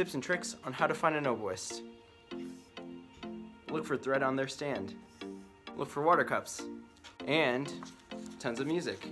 tips and tricks on how to find an oboist. Look for thread on their stand. Look for water cups. And tons of music.